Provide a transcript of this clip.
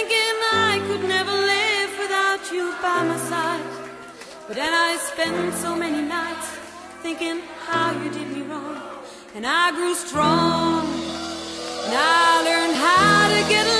thinking I could never live without you by my side. But then I spent so many nights thinking how you did me wrong. And I grew strong, and I learned how to get along.